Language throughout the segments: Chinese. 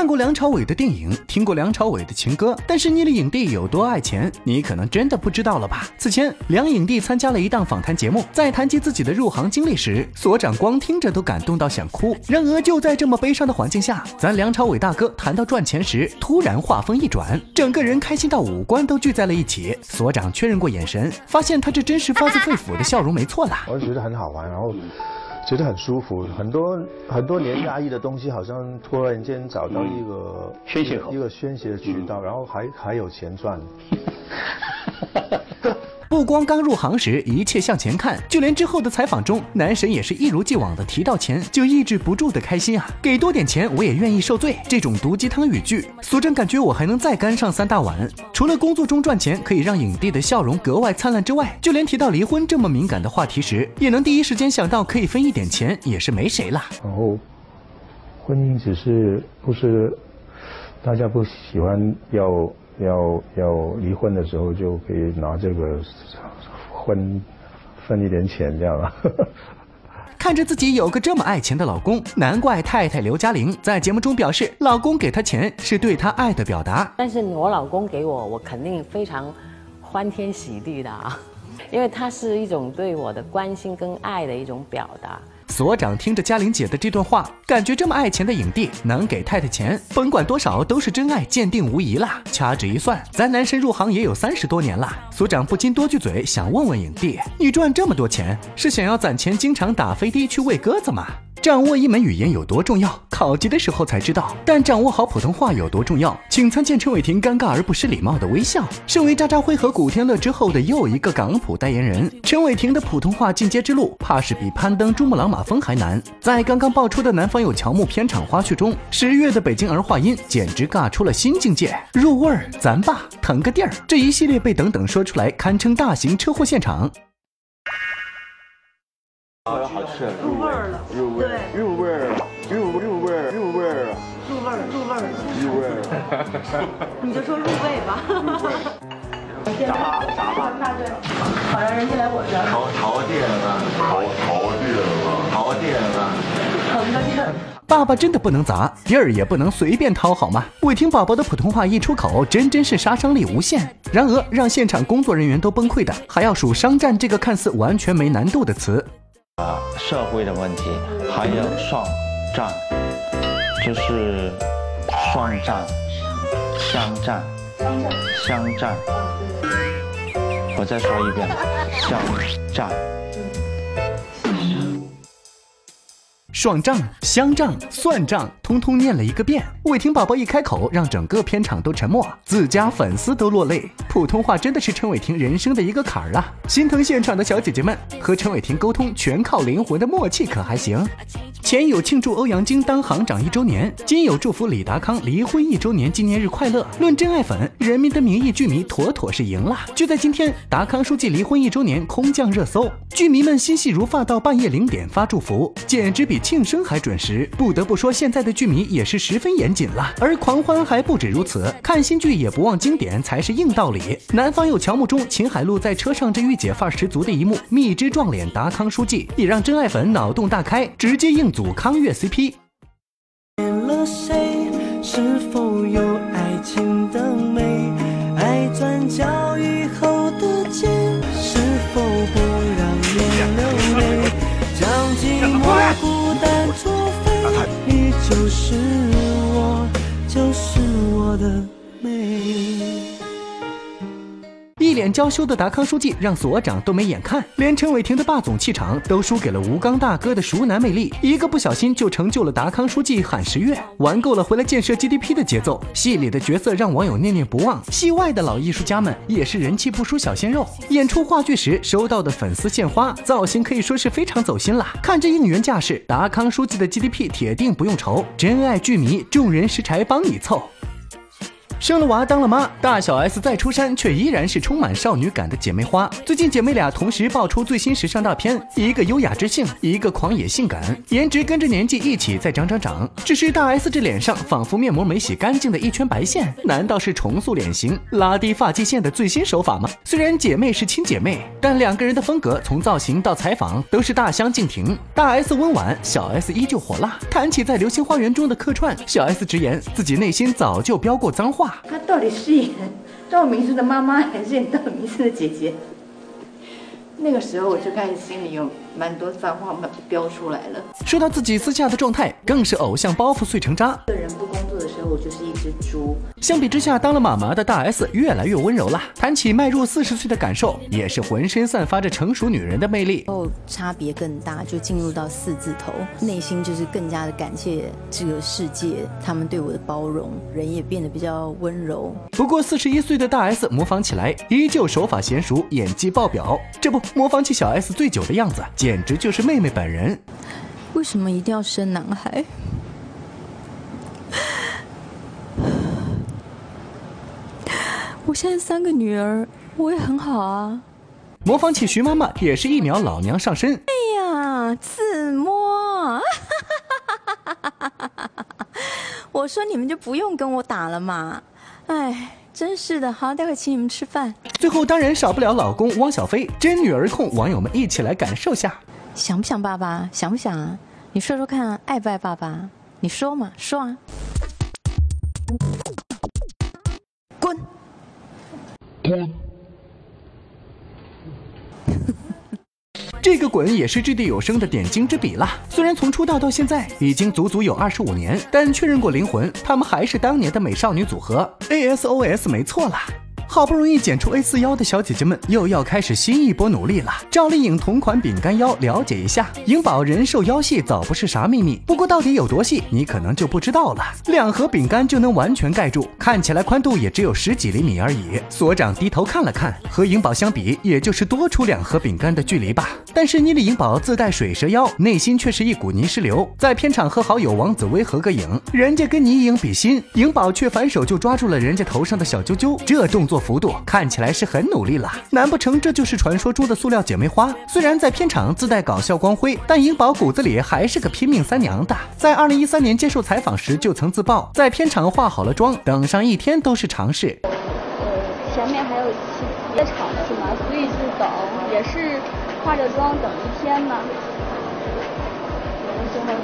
看过梁朝伟的电影，听过梁朝伟的情歌，但是你的影帝有多爱钱，你可能真的不知道了吧？此前，梁影帝参加了一档访谈节目，在谈及自己的入行经历时，所长光听着都感动到想哭。然而，就在这么悲伤的环境下，咱梁朝伟大哥谈到赚钱时，突然话锋一转，整个人开心到五官都聚在了一起。所长确认过眼神，发现他这真是发自肺腑的笑容，没错啦。我觉得很好玩，然后。觉得很舒服，很多很多年压抑的东西，好像突然间找到一个宣泄口，一个宣泄的渠道，然后还还有钱赚。不光刚入行时一切向前看，就连之后的采访中，男神也是一如既往的提到钱就抑制不住的开心啊！给多点钱我也愿意受罪，这种毒鸡汤语句，所长感觉我还能再干上三大碗。除了工作中赚钱可以让影帝的笑容格外灿烂之外，就连提到离婚这么敏感的话题时，也能第一时间想到可以分一点钱，也是没谁了。然后，婚姻只是不是大家不喜欢要。要要离婚的时候就可以拿这个婚分一点钱，这样啊。看着自己有个这么爱钱的老公，难怪太太刘嘉玲在节目中表示，老公给她钱是对她爱的表达。但是我老公给我，我肯定非常欢天喜地的啊，因为他是一种对我的关心跟爱的一种表达。所长听着嘉玲姐的这段话，感觉这么爱钱的影帝能给太太钱，甭管多少都是真爱，鉴定无疑啦。掐指一算，咱男神入行也有三十多年了。所长不禁多句嘴，想问问影帝，你赚这么多钱，是想要攒钱经常打飞的去喂鸽子吗？掌握一门语言有多重要？考级的时候才知道。但掌握好普通话有多重要？请参见陈伟霆尴尬而不失礼貌的微笑。身为渣渣辉和古天乐之后的又一个港普代言人，陈伟霆的普通话进阶之路，怕是比攀登珠穆朗玛峰还难。在刚刚爆出的南方有乔木片场花絮中，十月的北京儿化音简直尬出了新境界。入味儿，咱爸腾个地儿，这一系列被等等说出来，堪称大型车祸现场。好吃，入味儿了，入味儿，入味，入入味，入味儿，入味儿，入味儿，入味儿。你就说入味吧。啥啥吧？那对，好让人进来我这儿。淘淘店了，淘淘店了，淘店啊，腾个地儿。爸爸真的不能砸地儿，也不能随便掏，好吗？伟霆宝宝的普通话一出口，真真是杀伤力无限。然而，让现场工作人员都崩溃的，还要数“商战”这个看似完全没难度的词。啊，社会的问题，还有双战，就是双战、相战、相战。我再说一遍，相战。双账、相账、算账，通通念了一个遍。伟霆宝宝一开口，让整个片场都沉默，自家粉丝都落泪。普通话真的是陈伟霆人生的一个坎儿啊！心疼现场的小姐姐们，和陈伟霆沟通全靠灵魂的默契，可还行？前有庆祝欧阳菁当行长一周年，今有祝福李达康离婚一周年纪念日快乐。论真爱粉，人民的名义剧迷妥妥是赢了。就在今天，达康书记离婚一周年空降热搜，剧迷们心细如发，到半夜零点发祝福，简直比。庆生还准时，不得不说，现在的剧迷也是十分严谨了。而狂欢还不止如此，看新剧也不忘经典才是硬道理。南方有乔木中，秦海璐在车上这御姐范儿十足的一幕，蜜汁撞脸达康书记，也让真爱粉脑洞大开，直接硬组康岳 CP。是否有爱情的美？爱转角以后的街，是否不让人流泪？将寂寞孤单作废，你就是我，就是我的美。一脸娇羞的达康书记让所长都没眼看，连陈伟霆的霸总气场都输给了吴刚大哥的熟男魅力，一个不小心就成就了达康书记喊十月，玩够了回来建设 GDP 的节奏。戏里的角色让网友念念不忘，戏外的老艺术家们也是人气不输小鲜肉。演出话剧时收到的粉丝献花，造型可以说是非常走心了。看这应援架势，达康书记的 GDP 铁定不用愁，真爱剧迷众人拾柴帮你凑。生了娃当了妈，大小 S 再出山，却依然是充满少女感的姐妹花。最近姐妹俩同时爆出最新时尚大片，一个优雅知性，一个狂野性感，颜值跟着年纪一起在涨涨涨。只是大 S 这脸上仿佛面膜没洗干净的一圈白线，难道是重塑脸型、拉低发际线的最新手法吗？虽然姐妹是亲姐妹，但两个人的风格从造型到采访都是大相径庭。大 S 温婉，小 S 依旧火辣。谈起在《流星花园》中的客串，小 S 直言自己内心早就飙过脏话。她到底是演赵明志的妈妈，还是演赵明志的姐姐？那个时候我就开始心里有蛮多脏话飙出来了。说到自己私下的状态，更是偶像包袱碎成渣。时候，我就是一只猪。相比之下，当了妈妈的大 S 越来越温柔了。谈起迈入四十岁的感受，也是浑身散发着成熟女人的魅力。后差别更大，就进入到四字头，内心就是更加的感谢这个世界，他们对我的包容，人也变得比较温柔。不过四十一岁的大 S 模仿起来依旧手法娴熟，演技爆表。这不。模仿起小 S 醉酒的样子，简直就是妹妹本人。为什么一定要生男孩？我现在三个女儿，我也很好啊。模仿起徐妈妈也是一秒老娘上身。哎呀，自摸！我说你们就不用跟我打了嘛。哎。真是的，好，待会请你们吃饭。最后当然少不了老公汪小菲，真女儿控，网友们一起来感受下。想不想爸爸？想不想啊？你说说看，爱不爱爸爸？你说嘛，说啊。这个滚也是掷地有声的点睛之笔啦。虽然从出道到现在已经足足有二十五年，但确认过灵魂，他们还是当年的美少女组合 ASOS，没错啦。好不容易减出 A 四腰的小姐姐们，又要开始新一波努力了。赵丽颖同款饼干腰，了解一下。颖宝人瘦腰细早不是啥秘密，不过到底有多细，你可能就不知道了。两盒饼干就能完全盖住，看起来宽度也只有十几厘米而已。所长低头看了看，和颖宝相比，也就是多出两盒饼干的距离吧。但是妮丽颖宝自带水蛇腰，内心却是一股泥石流。在片场和好友王子薇合个影，人家跟倪颖比心，颖宝却反手就抓住了人家头上的小揪揪，这动作。幅度看起来是很努力了，难不成这就是传说中的塑料姐妹花？虽然在片场自带搞笑光辉，但颖宝骨子里还是个拼命三娘的。在二零一三年接受采访时就曾自曝，在片场化好了妆，等上一天都是常事。呃，前面还有别场是吗？所以是等，也是化着妆等一天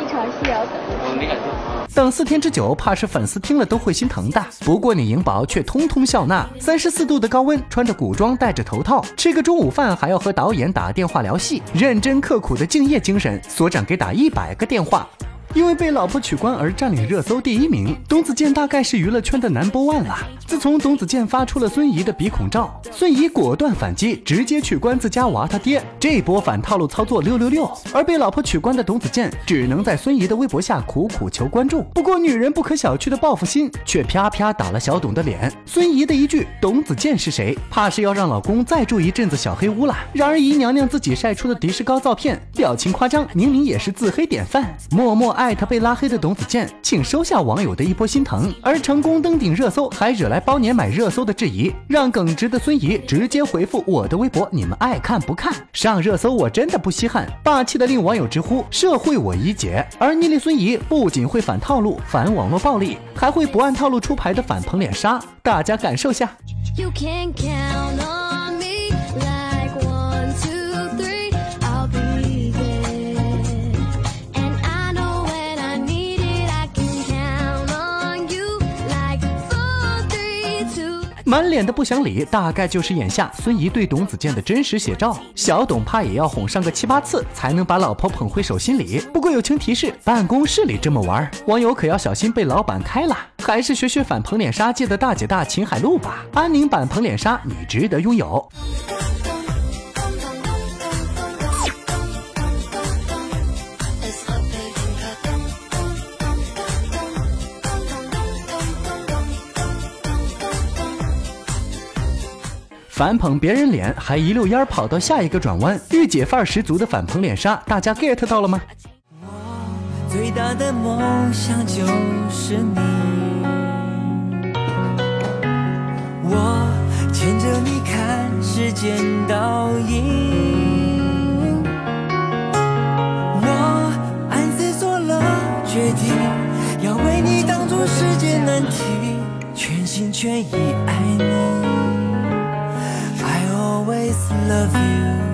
一场戏要等，我没感觉。等四天之久，怕是粉丝听了都会心疼的。不过你颖宝却通通笑纳。三十四度的高温，穿着古装，戴着头套，吃个中午饭还要和导演打电话聊戏，认真刻苦的敬业精神。所长给打一百个电话。因为被老婆取关而占领热搜第一名，董子健大概是娱乐圈的 number one 了。自从董子健发出了孙怡的鼻孔照，孙怡果断反击，直接取关自家娃他爹，这波反套路操作六六六。而被老婆取关的董子健只能在孙怡的微博下苦苦求关注。不过女人不可小觑的报复心却啪啪打了小董的脸。孙怡的一句“董子健是谁”，怕是要让老公再住一阵子小黑屋了。然而姨娘娘自己晒出的迪士高照片，表情夸张，明明也是自黑典范，默默。艾特被拉黑的董子健，请收下网友的一波心疼。而成功登顶热搜，还惹来包年买热搜的质疑，让耿直的孙怡直接回复我的微博：你们爱看不看？上热搜我真的不稀罕，霸气的令网友直呼社会我一姐。而妮丽孙怡不仅会反套路、反网络暴力，还会不按套路出牌的反捧脸杀，大家感受下。You can count on 满脸的不想理，大概就是眼下孙怡对董子健的真实写照。小董怕也要哄上个七八次，才能把老婆捧回手心里。不过友情提示：办公室里这么玩，网友可要小心被老板开了。还是学学反捧脸杀界的大姐大秦海璐吧。安宁版捧脸杀，你值得拥有。反捧别人脸还一溜烟跑到下一个转弯御姐范儿十足的反捧脸杀大家 get 到了吗？我最大的梦想就是你我牵着你看时间倒影我暗自做了决定要为你挡住世间难题全心全意爱。love you.